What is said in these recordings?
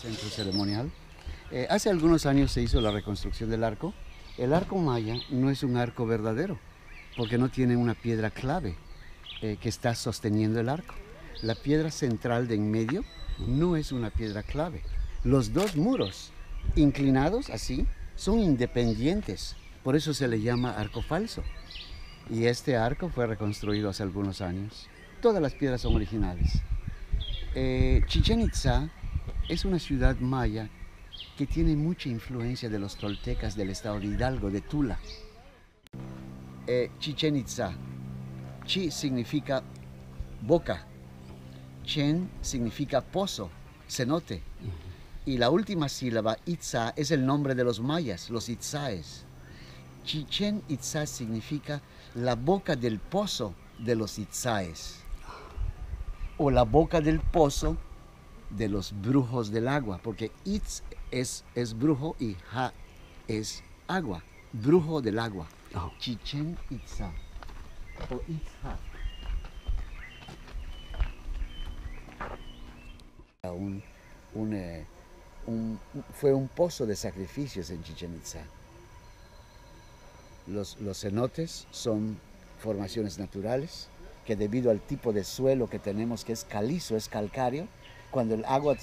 Centro ceremonial. Eh, hace algunos años se hizo la reconstrucción del arco. El arco maya no es un arco verdadero, porque no tiene una piedra clave eh, que está sosteniendo el arco. La piedra central de en medio no es una piedra clave. Los dos muros inclinados así son independientes, por eso se le llama arco falso. Y este arco fue reconstruido hace algunos años. Todas las piedras son originales. Eh, Chichen Itza es una ciudad maya que tiene mucha influencia de los toltecas del estado de Hidalgo, de Tula. Eh, Chichen Itza. Chi significa boca. Chen significa pozo, cenote. Y la última sílaba, Itza, es el nombre de los mayas, los Itzaes. Chichen Itza significa la boca del pozo de los Itzaes. O la boca del pozo de los brujos del agua, porque Itz es, es brujo y Ha es agua, brujo del agua. Oh. Chichen Itza o. Un, un, eh, un- fue un pozo de sacrificios en Chichen Itza. Los, los cenotes son formaciones naturales que debido al tipo de suelo que tenemos, que es calizo, es calcáreo, cuando el agua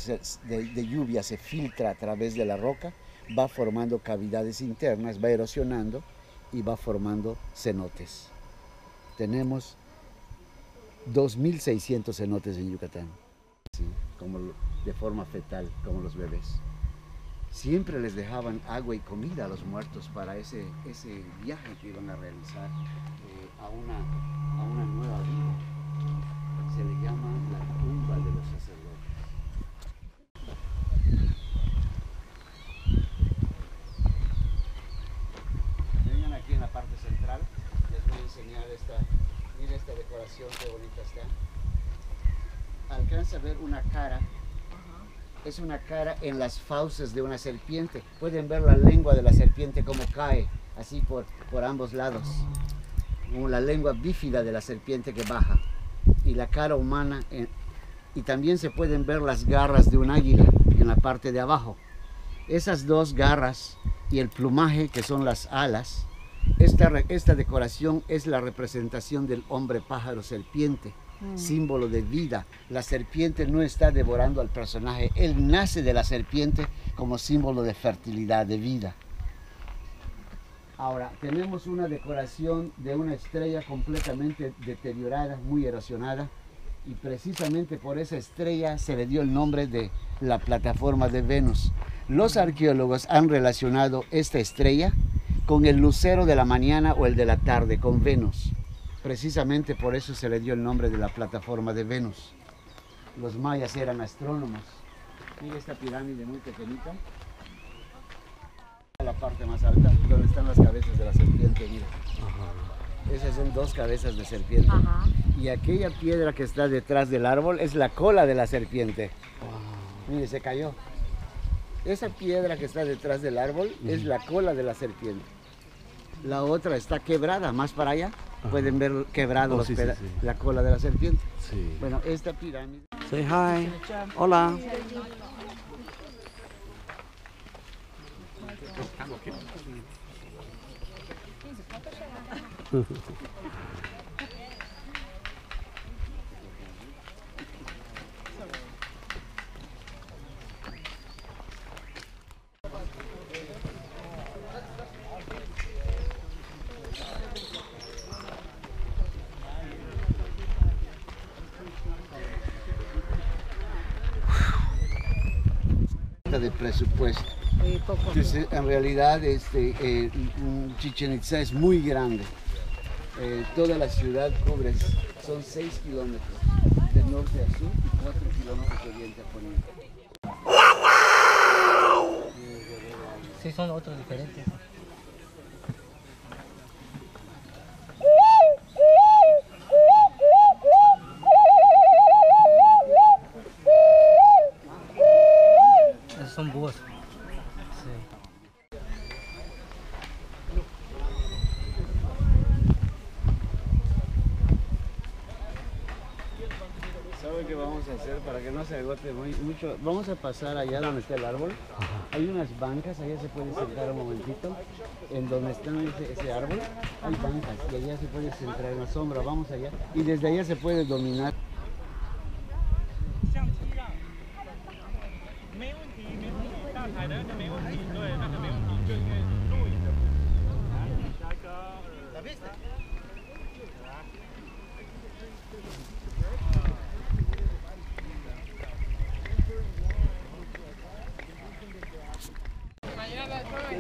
de, lluvia se filtra a través de la roca, va formando cavidades internas, va erosionando y va formando cenotes. Tenemos 2.600 cenotes en Yucatán, como de forma fetal, como los bebés. Siempre les dejaban agua y comida a los muertos para ese, ese viaje que iban a realizar eh, a, una, a una nueva vida. Se le llama la tumba de los sacerdotes. Vengan aquí en la parte central, les voy a enseñar esta, mira esta decoración, qué bonita está. Alcanza a ver una cara, es una cara en las fauces de una serpiente. Pueden ver la lengua de la serpiente como cae, así por, por ambos lados. Como la lengua bífida de la serpiente que baja. La cara humana, en- y también se pueden ver las garras de un águila en la parte de abajo. Esas dos garras y el plumaje que son las alas, esta, esta decoración es la representación del hombre pájaro serpiente, símbolo de vida. La serpiente no está devorando al personaje, él nace de la serpiente como símbolo de fertilidad, de vida. Ahora, tenemos una decoración de una estrella completamente deteriorada, muy erosionada, y precisamente por esa estrella se le dio el nombre de la plataforma de Venus. Los arqueólogos han relacionado esta estrella con el lucero de la mañana o el de la tarde, con Venus. Precisamente por eso se le dio el nombre de la plataforma de Venus. Los mayas eran astrónomos. Mira esta pirámide muy pequeñita. La parte más alta, donde están las cabezas de la serpiente, mira. Esas son dos cabezas de serpiente. Ajá. Y aquella piedra que está detrás del árbol es la cola de la serpiente. Mire, se cayó. Esa piedra que está detrás del árbol es la cola de la serpiente. La otra está quebrada, más para allá. Pueden ver quebrado Oh, los sí, sí, peda- sí. la cola de la serpiente. Sí. Bueno, esta pirámide. Say hi. Hola. De presupuesto. Entonces, en realidad, este, eh, mm, Chichen Itza es muy grande. Eh, toda la ciudad cubre, son 6 kilómetros de norte a sur y 4 kilómetros de oriente a poniente. Sí, son otros diferentes. No se agote muy, mucho? Vamos a pasar allá donde está el árbol. Hay unas bancas, allá se puede sentar un momentito. En donde está ese, ese árbol hay bancas y allá se puede sentar en la sombra. Vamos allá. Y desde allá se puede dominar.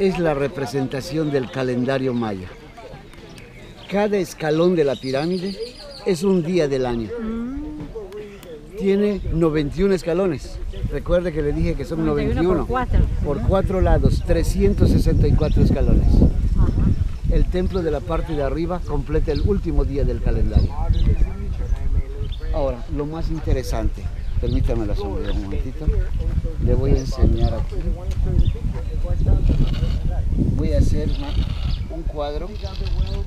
Es la representación del calendario maya. Cada escalón de la pirámide es un día del año. Tiene 91 escalones. Recuerde que le dije que son 91. por cuatro. Por cuatro lados, 364 escalones. El templo de la parte de arriba completa el último día del calendario. Ahora, lo más interesante, permítame la sombra un momentito. Le voy a enseñar aquí. Voy a hacer un cuadro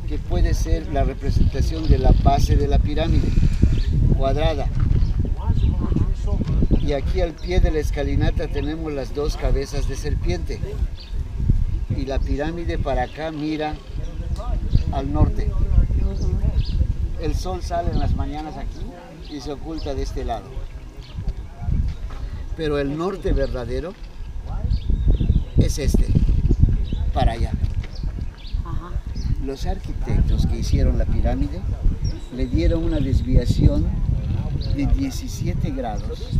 que puede ser la representación de la base de la pirámide, cuadrada. Y aquí al pie de la escalinata tenemos las dos cabezas de serpiente. Y la pirámide para acá mira al norte. El sol sale en las mañanas aquí y se oculta de este lado. Pero el norte verdadero es este, para allá. Los arquitectos que hicieron la pirámide le dieron una desviación de 17 grados.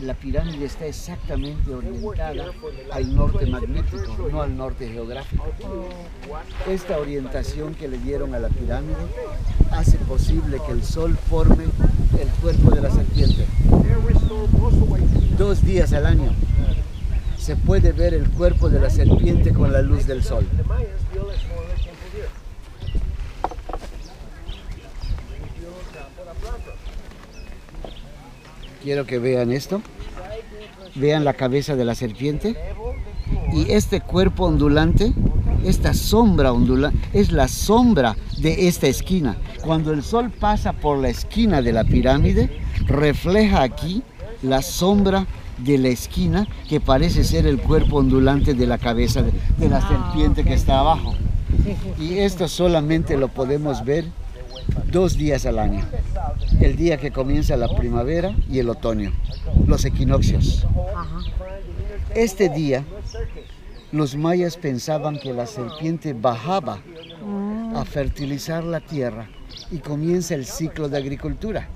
La pirámide está exactamente orientada al norte magnético, no al norte geográfico. Esta orientación que le dieron a la pirámide hace posible que el sol forme el cuerpo de la serpiente. Dos días al año se puede ver el cuerpo de la serpiente con la luz del sol. Quiero que vean esto. Vean la cabeza de la serpiente. Y este cuerpo ondulante, esta sombra ondulante, es la sombra de esta esquina. Cuando el sol pasa por la esquina de la pirámide, refleja aquí la sombra de la esquina que parece ser el cuerpo ondulante de la cabeza de, de la serpiente que está abajo. Y esto solamente lo podemos ver dos días al año. El día que comienza la primavera y el otoño, los equinoccios. Este día, los mayas pensaban que la serpiente bajaba a fertilizar la tierra y comienza el ciclo de agricultura.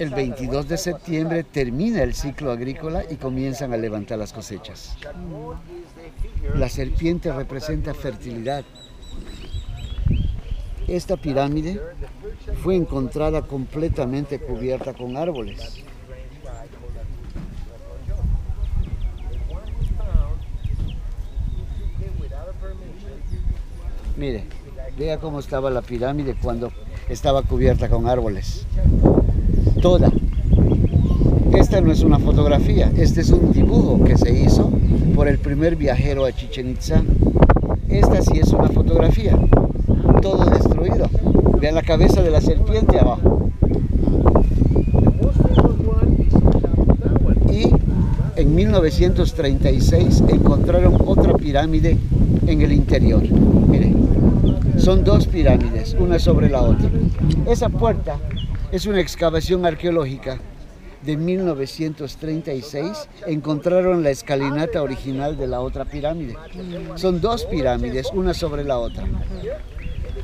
El 22 de septiembre termina el ciclo agrícola y comienzan a levantar las cosechas. La serpiente representa fertilidad. Esta pirámide fue encontrada completamente cubierta con árboles. Mire, vea cómo estaba la pirámide cuando estaba cubierta con árboles. Toda. Esta no es una fotografía, este es un dibujo que se hizo por el primer viajero a Chichen Itza. Esta sí es una fotografía, todo destruido. Vean la cabeza de la serpiente abajo. Y en 1936 encontraron otra pirámide en el interior. Miren, son dos pirámides, una sobre la otra. Esa puerta es una excavación arqueológica de 1936. Encontraron la escalinata original de la otra pirámide. Son dos pirámides, una sobre la otra.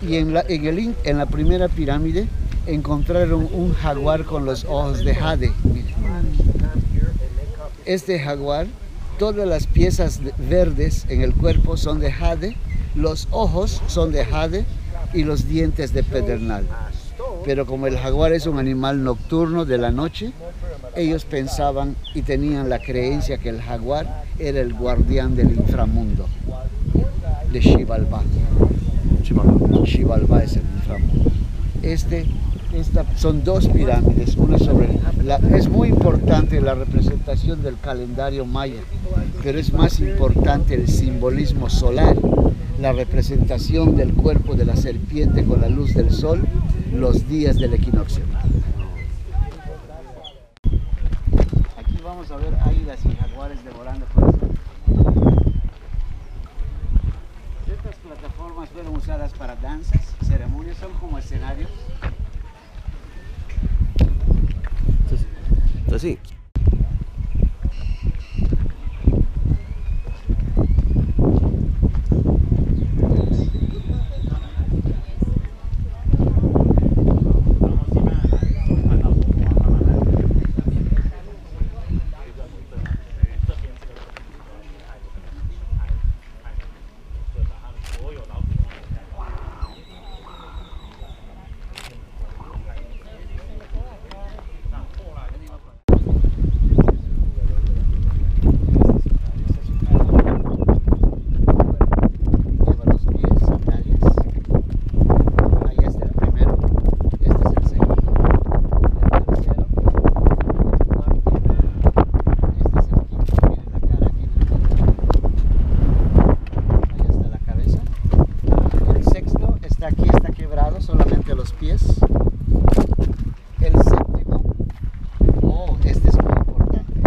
Y en la, en la primera pirámide encontraron un jaguar con los ojos de jade. Este jaguar, todas las piezas de- verdes en el cuerpo son de jade, los ojos son de jade y los dientes de pedernal. Pero como el jaguar es un animal nocturno de la noche, ellos pensaban y tenían la creencia que el jaguar era el guardián del inframundo, de Xibalbá. Xibalbá es el inframundo. Este, esta, son dos pirámides, una sobre la, es muy importante la representación del calendario maya, pero es más importante el simbolismo solar, la representación del cuerpo de la serpiente con la luz del sol, los días del equinoccio. vamos a ver águilas y jaguares devorando corazones. Estas plataformas fueron usadas para danzas, ceremonias, son como escenarios. Entonces, entonces sí. Lleva los pies, sandalias. Ahí está el primero. Este es el segundo. El tercero. El cuarto. Este es el quinto. Miren la cara aquí. Ahí está la cabeza. El sexto está aquí, está quebrado, solamente los pies. El séptimo. Oh, este es muy importante.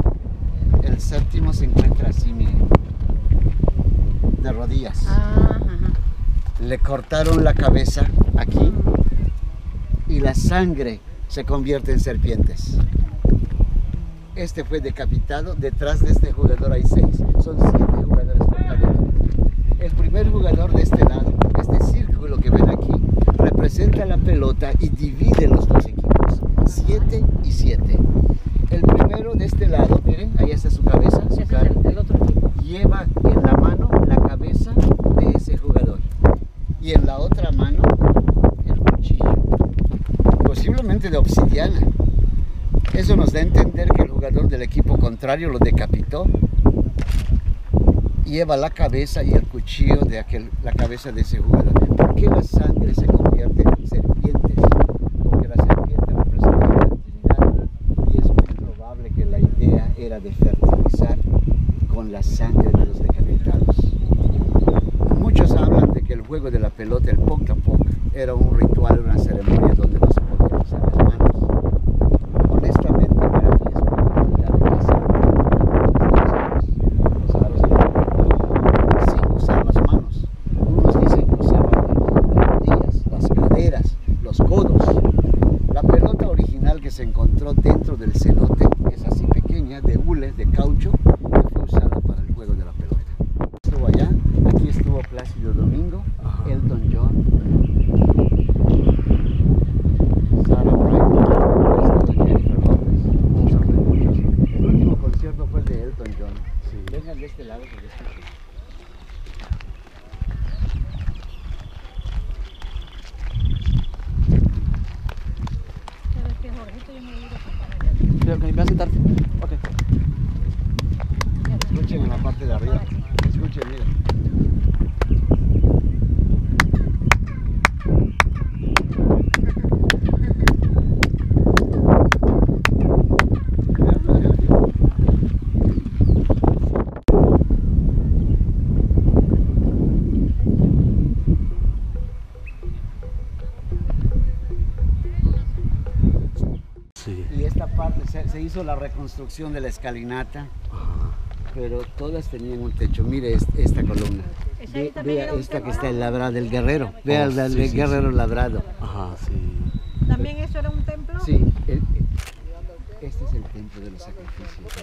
El séptimo se encuentra así, miren. De rodillas. Le cortaron la cabeza aquí y la sangre se convierte en serpientes. Este fue decapitado. Detrás de este jugador hay seis. Son siete jugadores por. El primer jugador de este lado, este círculo que ven aquí, representa la pelota y divide los dos equipos. Siete y siete. El primero de este lado, miren, ahí está su cabeza, su cara el, otro lleva en la mano la cabeza de ese jugador y en la otra mano el cuchillo, de obsidiana. Eso nos da a entender que el jugador del equipo contrario lo decapitó. Lleva la cabeza y el cuchillo de aquel, la cabeza de ese jugador. ¿Por qué la sangre se convierte en serpientes? Porque la serpiente representa la fertilidad y es muy probable que la idea era de fertilizar con la sangre de los decapitados. Muchos hablan de que el juego de la pelota, el poc a poc, era un ritual, una ceremonia donde no se podían usar las manos. Honestamente, para mí es una oportunidad de casar los aros sin usar las manos. Unos dicen que usaban las rodillas, las caderas, los codos. La pelota original que se encontró dentro del cenote es así pequeña, de hule, de caucho, Краснодарский. Parte se, se hizo la reconstrucción de la escalinata, pero todas tenían un techo. Mire es- esta columna. Ve- vea esta que está el labrado del guerrero. Vea Oh, el sí, sí, guerrero sí. labrado. Ajá, sí. ¿También eso era un templo? Sí, el- este es el templo de los sacrificios.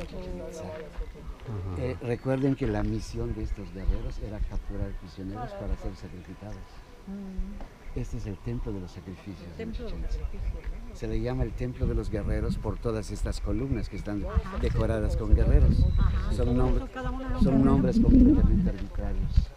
Ajá. Eh, recuerden que la misión de estos guerreros era capturar prisioneros para ser sacrificados. Este es el templo de los sacrificios. de Templo de Chichén los Itzá. sacrificios. Se le llama el templo de los guerreros por todas estas columnas que están decoradas con guerreros. Son, nombres, son nombres completamente arbitrarios.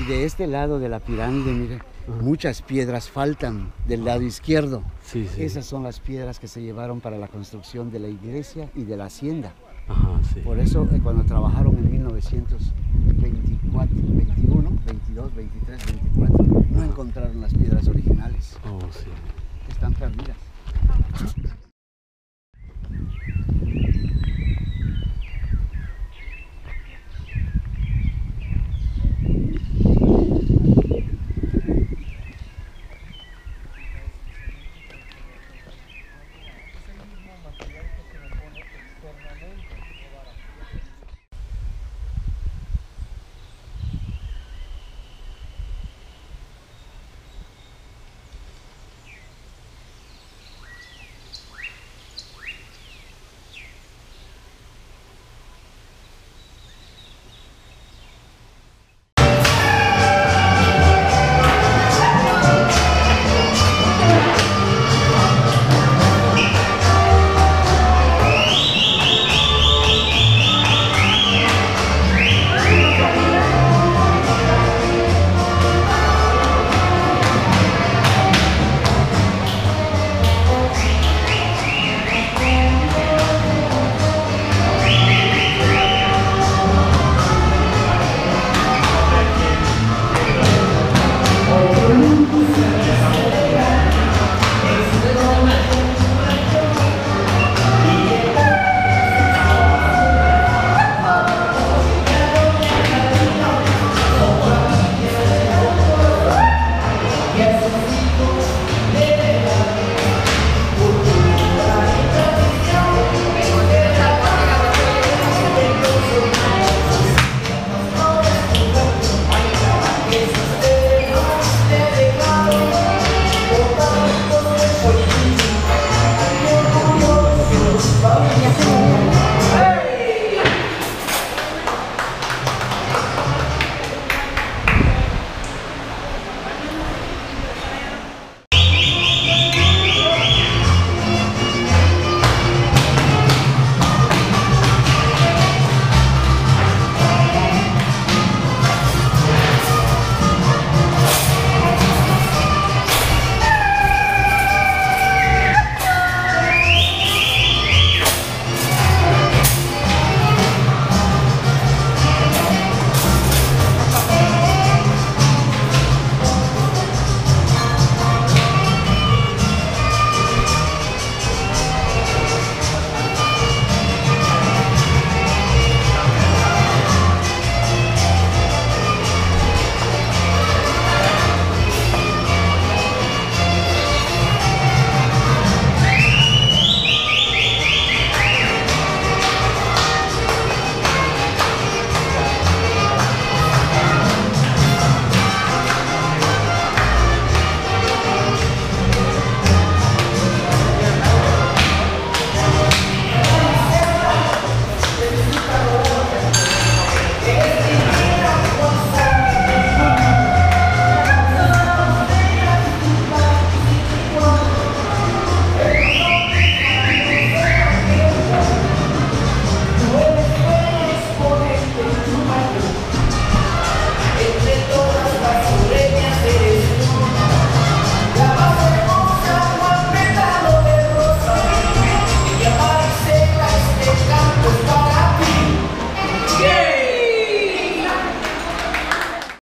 Y de este lado de la pirámide, mire, muchas piedras faltan del lado izquierdo. Sí, sí. Esas son las piedras que se llevaron para la construcción de la iglesia y de la hacienda. Ajá, sí. Por eso eh, cuando trabajaron en 1924, 21, 22, 23, 24, no encontraron las piedras originales. Oh, sí. Están perdidas.